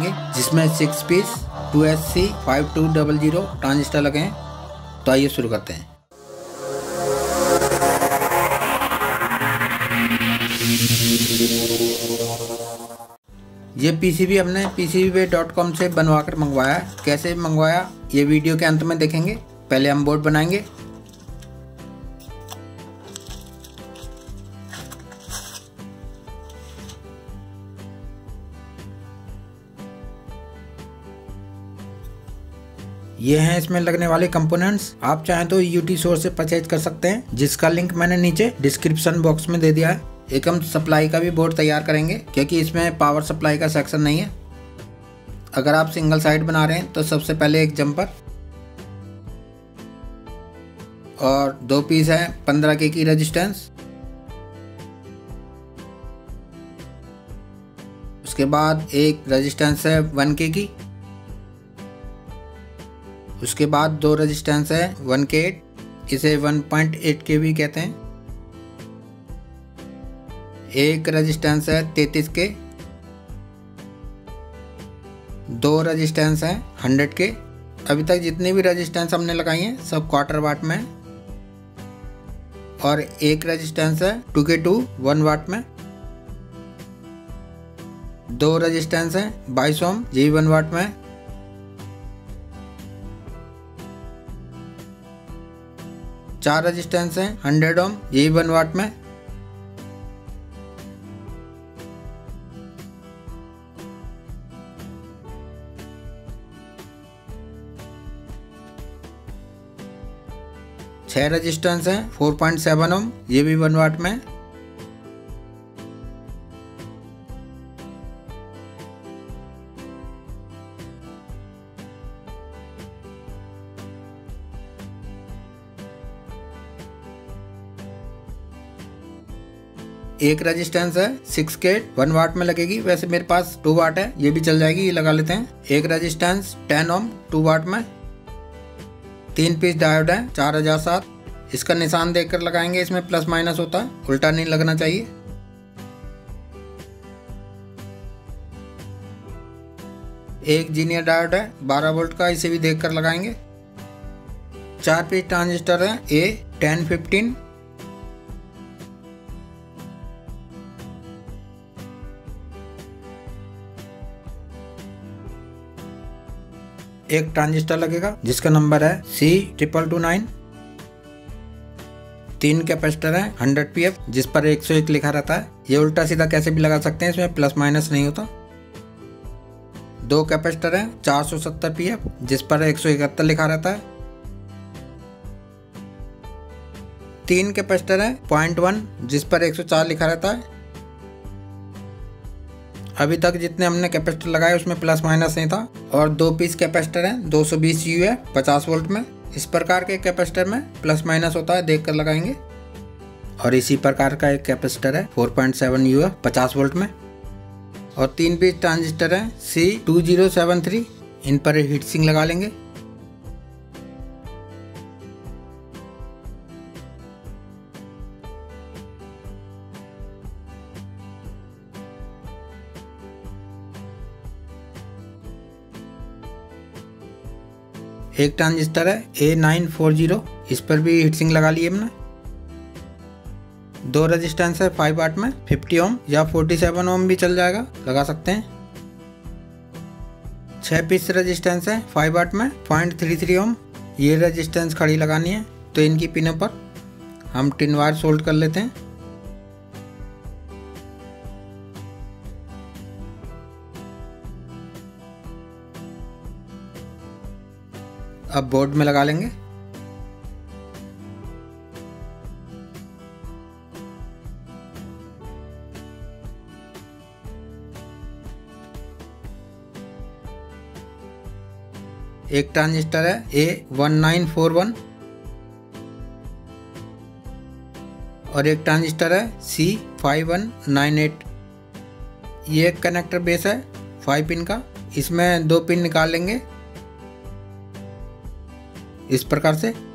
बनाएँगे जिसमें six piece two S C five two double zero transistor लगे हैं। तो आइए शुरू करते हैं। ये पीसीबी हमने पीसीबी डॉट कॉम से बनवा कर मंगवाया। कैसे मंगवाया, ये वीडियो के अंत में देखेंगे। पहले हम बोर्ड बनाएँगे ये हैं इसमें लगने वाले कंपोनेंट्स आप चाहें तो यूटी सोर्स से परचेज कर सकते हैं, जिसका लिंक मैंने नीचे डिस्क्रिप्शन बॉक्स में दे दिया है। एक हम सप्लाई का भी बोर्ड तैयार करेंगे, क्योंकि इसमें पावर सप्लाई का सेक्शन नहीं है। अगर आप सिंगल साइड बना रहे हैं तो सबसे पहले एक जंपर और दो पीस है पंद्रह के की रेजिस्टेंस उसके बाद एक रेजिस्टेंस है वन के की। उसके बाद दो रेजिस्टेंस है वन के एट इसे वन पॉइंट एट के भी कहते हैं। एक रेजिस्टेंस है तैतीस के दो रेजिस्टेंस है हंड्रेड के अभी तक जितनी भी रेजिस्टेंस हमने लगाई हैं, सब क्वार्टर वाट में और एक रेजिस्टेंस है टू के टू वन वाट में दो रेजिस्टेंस है बाईस ओम जी वन वाट में चार रेजिस्टेंस हैं हंड्रेड ओम ये वन वाट में। छह रेजिस्टेंस हैं फोर पॉइंट सेवन ओम ये भी वन वाट में। एक रेजिस्टेंस है सिक्स के वन वाट में लगेगी। वैसे मेरे पास टू वाट है, ये भी चल जाएगी, ये लगा लेते हैं। एक resistance ten ohm two watt में। तीन पीस डायोड है, चार हज़ार सात। इसका निशान देखकर लगाएँगे, इसमें प्लस माइनस होता है, उल्टा नहीं लगना चाहिए। एक जीनियर डायोड है, बारह वोल्ट का, इसे भी देखकर लगाएँगे। चार पीस ट्रांजिस्टर है ए टेन फिफ्टीन एक ट्रांजिस्टर लगेगा, जिसका नंबर है सी ट्रिपल टू नाइन। तीन कैपेसिटर है, हंड्रेड पी जिस पर एक सौ एक लिखा रहता है। ये उल्टा सीधा कैसे भी लगा सकते हैं इसमें, प्लस माइनस नहीं होता। दो कैपेसिटर है, चार सौ सत्तर पी जिस पर एक सौ इकहत्तर लिखा रहता है। तीन कैपेसिटर है, पॉइंट जिस पर एक सौ चार लिखा रहता है। अभी तक जितने हमने कैपेसिटर लगाए, उसमें प्लस माइनस नहीं था। और दो पीस कैपेसिटर है 220 सौ यू है 50 वोल्ट में। इस प्रकार के कैपेसिटर में प्लस माइनस होता है, देख कर लगाएँगे। और इसी प्रकार का एक कैपेसिटर है 4.7 यू है 50 वोल्ट में। और तीन पीस ट्रांजिस्टर है सी टू इन पर हीट सिंग लगा लेंगे। एक ट्रांजिस्टर है ए नाइन फोर ज़ीरो। इस पर भी हीटसिंग लगा ली हमने। दो रेजिस्टेंस है फाइव आर्ट में फिफ्टी ओम या फोर्टी सेवन ओम भी चल जाएगा, लगा सकते हैं। छः पीस रेजिस्टेंस है फाइव आर्ट में पॉइंट थ्री थ्री ओम ये रेजिस्टेंस खड़ी लगानी है तो इनकी पिनों पर हम टिन वायर सोल्ड कर लेते हैं। अब बोर्ड में लगा लेंगे। एक ट्रांजिस्टर है A one nine four one और एक ट्रांजिस्टर है C five one nine eight ये एक कनेक्टर बेस है फाइव पिन का। इसमें दो पिन निकाल लेंगे। इस प्रकार से।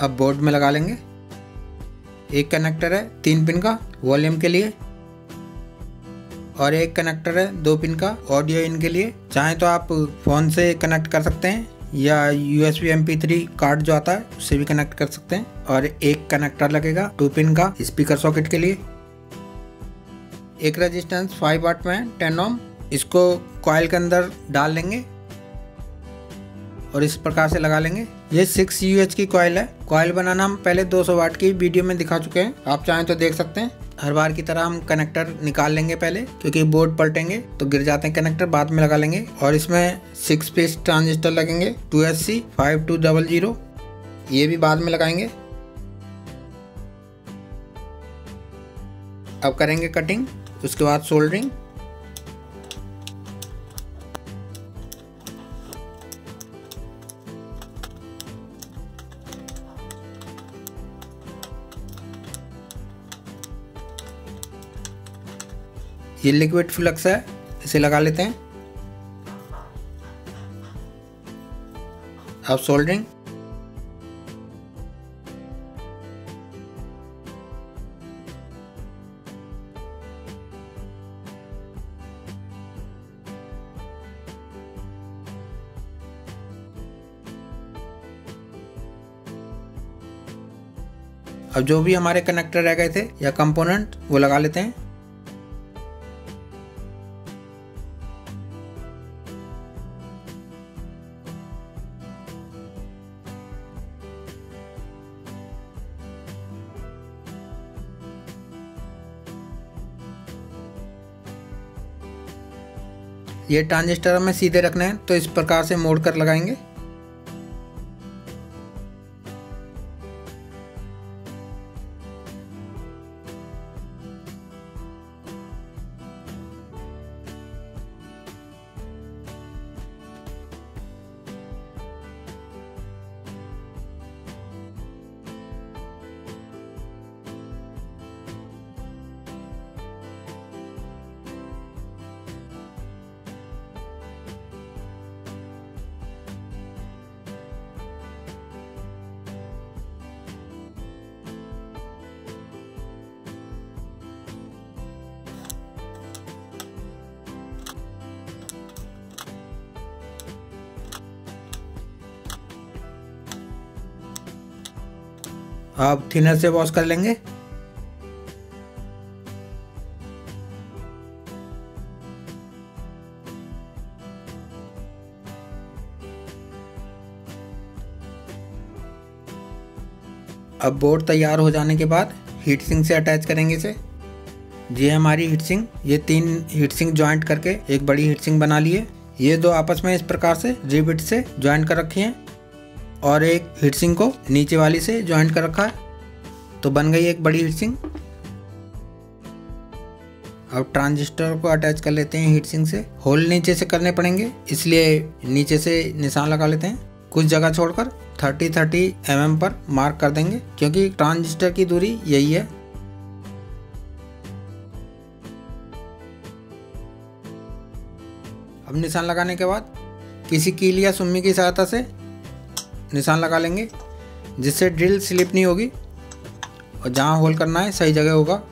अब बोर्ड में लगा लेंगे। एक कनेक्टर है, तीन पिन का, वॉल्यूम के लिए। और एक कनेक्टर है, दो पिन का, ऑडियो इन के लिए। चाहे तो आप फ़ोन से कनेक्ट कर सकते हैं, या U S B M P three card जो आता है, उससे भी कनेक्ट कर सकते हैं। और एक कनेक्टर लगेगा टू पिन का, स्पीकर सॉकेट के लिए। एक रेजिस्टेंस फाइव वाट में टेन ओम इसको कॉयल के अंदर डाल लेंगे और इस प्रकार से लगा लेंगे। ये सिक्स यू की कॉयल है। कॉयल बनाना हम पहले 200 वाट की वीडियो में दिखा चुके हैं। आप चाहें तो देख सकते हैं। हर बार की तरह हम कनेक्टर निकाल लेंगे पहले, क्योंकि बोर्ड पलटेंगे तो गिर जाते हैं कनेक्टर बाद में लगा लेंगे। और इसमें सिक्स पीस ट्रांजिस्टर लगेंगे two S C five two double zero ये भी बाद में लगाएँगे। अब करेंगे कटिंग उसके बाद सोल्डरिंग ये लिक्विड फ्लक्स है इसे लगा लेते हैं। अब सोल्डरिंग जो भी हमारे कनेक्टर रह गए थे या कंपोनेंट वो लगा लेते हैं। ये ट्रांजिस्टर हमें सीधे रखने हैं तो इस प्रकार से मोड़ कर लगाएँगे। अब थिनर से वॉश कर लेंगे। अब बोर्ड तैयार हो जाने के बाद हीट सिंक से अटैच करेंगे इसे। ये हमारी हीट सिंक ये तीन हीट सिंक ज्वाइंट करके एक बड़ी हीट सिंक बना लिए। ये दो आपस में इस प्रकार से रिबिट से ज्वाइंट कर रखी हैं। और एक हीट सिंक को नीचे वाली से ज्वाइंट कर रखा है। तो बन गई एक बड़ी हीट सिंक अब ट्रांजिस्टर को अटैच कर लेते हैं हीट सिंक से। होल नीचे से करने पड़ेंगे, इसलिए नीचे से निशान लगा लेते हैं। कुछ जगह छोड़कर 30 30 एम mm पर मार्क कर देंगे, क्योंकि ट्रांजिस्टर की दूरी यही है। अब निशान लगाने के बाद किसी कील या सुम्मी की सहायता से निशान लगा लेंगे, जिससे ड्रिल स्लिप नहीं होगी। और जहाँ होल करना है, सही जगह होगा।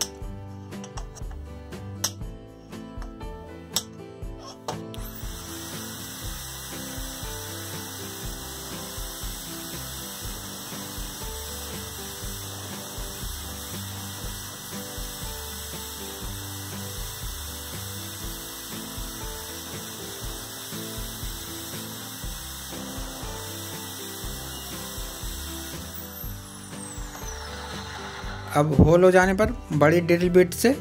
अब होल हो जाने पर बड़ी ड्रिल बिट से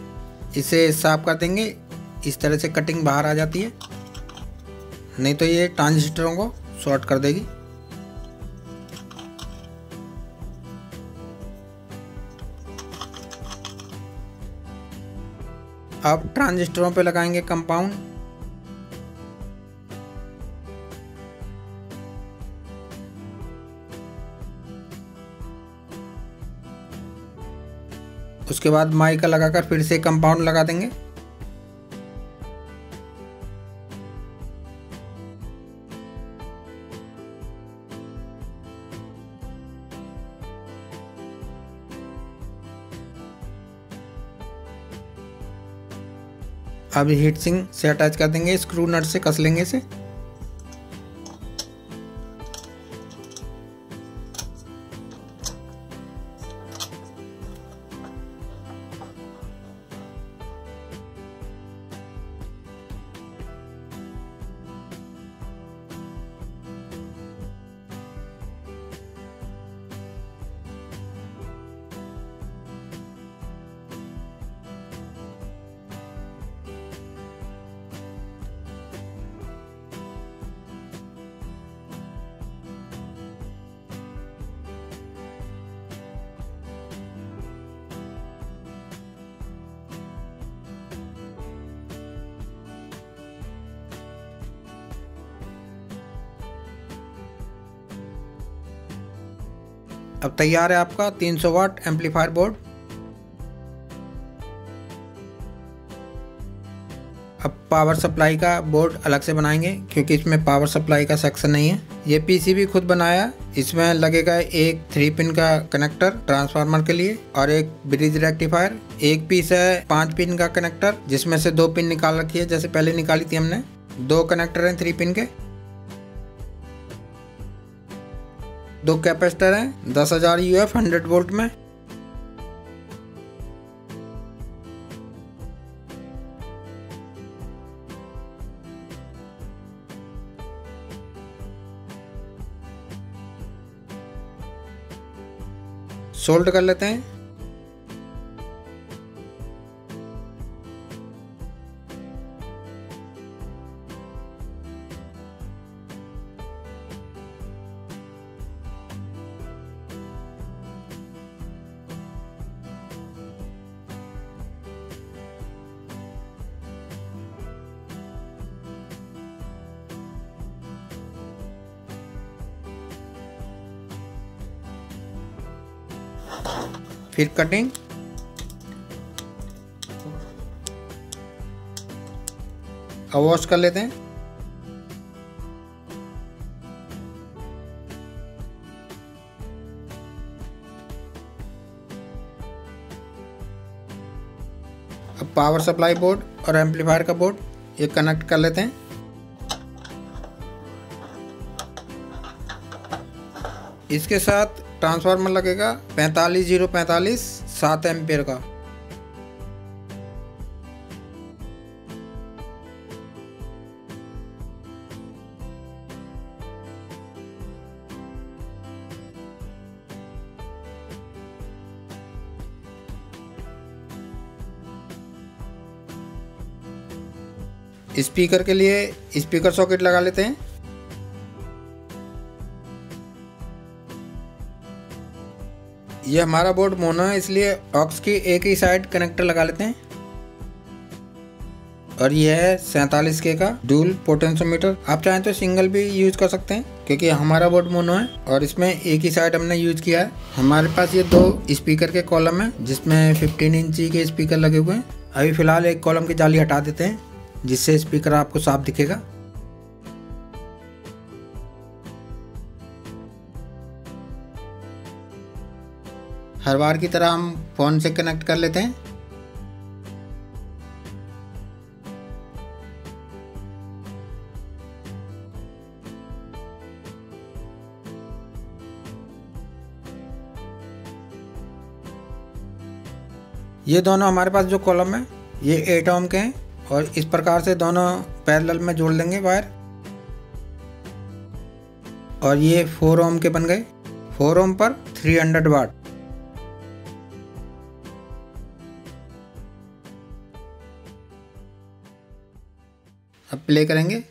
इसे साफ़ कर देंगे। इस तरह से कटिंग बाहर आ जाती है। नहीं तो ये ट्रांजिस्टरों को शॉर्ट कर देगी। अब ट्रांजिस्टरों पे लगाएँगे कंपाउंड उसके बाद माइका लगाकर फिर से कंपाउंड लगा देंगे। अब हीट सिंह से अटैच कर देंगे स्क्रू नट से कस लेंगे इसे। अब तैयार है आपका 300 वाट एम्पलीफायर बोर्ड। अब पावर सप्लाई का बोर्ड अलग से बनाएँगे, क्योंकि इसमें पावर सप्लाई का सेक्शन नहीं है। ये पीसीबी खुद बनाया, इसमें लगेगा एक थ्री पिन का कनेक्टर ट्रांसफार्मर के लिए, और एक ब्रिज रेक्टिफायर। एक पीस है पाँच पिन का कनेक्टर, जिसमें से दो पिन निकाल रखी है, जैसे पहले निकाली थी हमने। दो कनेक्टर हैं थ्री पिन के। दो कैपेसिटर हैं दस हज़ार यू एफ़ हंड्रेड वोल्ट में। सोल्ड कर लेते हैं। फिर कटिंग अब वॉश कर लेते हैं। अब पावर सप्लाई बोर्ड और एम्पलीफायर का बोर्ड ये कनेक्ट कर लेते हैं। इसके साथ ट्रांसफार्मर लगेगा पैंतालीस ज़ीरो पैंतालीस सात एम्पियर का। स्पीकर के लिए स्पीकर सॉकेट लगा लेते हैं। ये हमारा बोर्ड मोनो है, इसलिए ऑक्स की एक ही साइड कनेक्टर लगा लेते हैं। और ये है सैतालीस के का डूल पोटेंशियोमीटर आप चाहें तो सिंगल भी यूज़ कर सकते हैं, क्योंकि हमारा बोर्ड मोनो है, और इसमें एक ही साइड हमने यूज़ किया है। हमारे पास ये दो स्पीकर के कॉलम है, जिसमें 15 इंची के स्पीकर लगे हुए हैं। अभी फ़िलहाल एक कॉलम की जाली हटा देते हैं, जिससे स्पीकर आपको साफ़ दिखेगा। हर बार की तरह हम फ़ोन से कनेक्ट कर लेते हैं। ये दोनों हमारे पास जो कॉलम है, ये एट ओम के हैं और इस प्रकार से दोनों पैरेलल में जोड़ लेंगे वायर और ये फोर ओम के बन गए। फोर ओम पर थ्री हंड्रेड वाट प्ले करेंगे।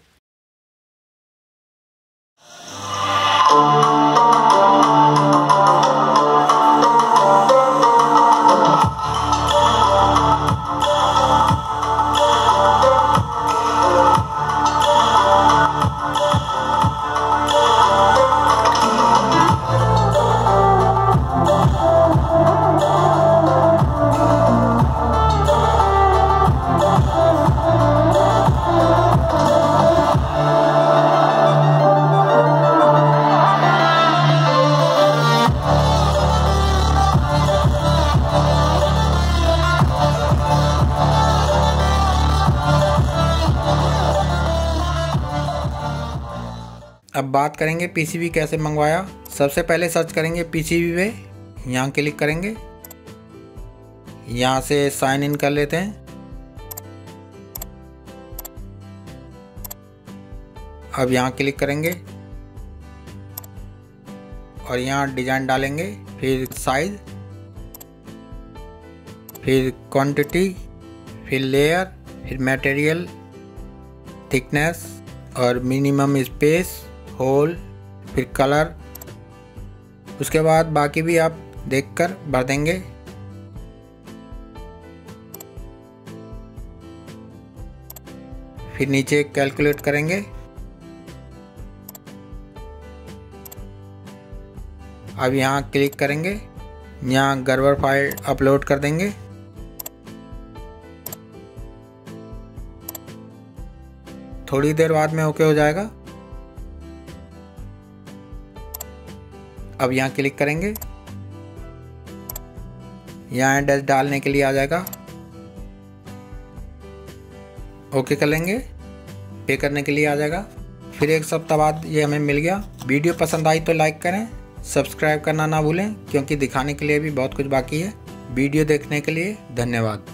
करेंगे पीसीबी कैसे मंगवाया। सबसे पहले सर्च करेंगे पीसीबी पे। यहाँ क्लिक करेंगे। यहाँ से साइन इन कर लेते हैं। अब यहाँ क्लिक करेंगे। और यहाँ डिज़ाइन डालेंगे। फिर साइज़ फिर क्वांटिटी फिर लेयर फिर मटेरियल थिकनेस और मिनिमम स्पेस होल फिर कलर उसके बाद बाकी भी आप देखकर भर देंगे। फिर नीचे कैलकुलेट करेंगे। अब यहाँ क्लिक करेंगे। यहाँ गर्वर फ़ाइल अपलोड कर देंगे। थोड़ी देर बाद में ओके हो जाएगा। अब यहाँ क्लिक करेंगे। यहाँ एड्रेस डालने के लिए आ जाएगा। ओके कर लेंगे। पे करने के लिए आ जाएगा। फिर एक सप्ताह बाद ये हमें मिल गया। वीडियो पसंद आई तो लाइक करें। सब्सक्राइब करना ना भूलें, क्योंकि दिखाने के लिए भी बहुत कुछ बाकी है। वीडियो देखने के लिए धन्यवाद।